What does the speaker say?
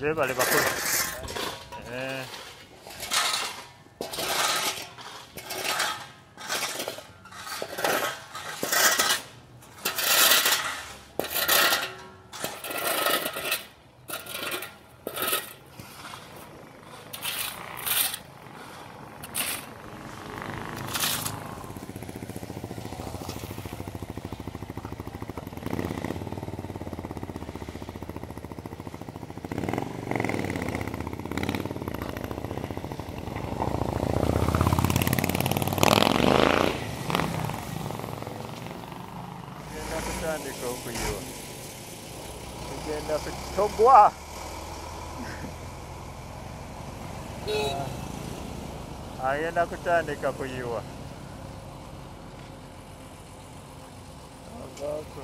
Jeb, allez, va kutandika okuyiwa tugenda kutogwa agenda kutandika kuyiwa Agaako.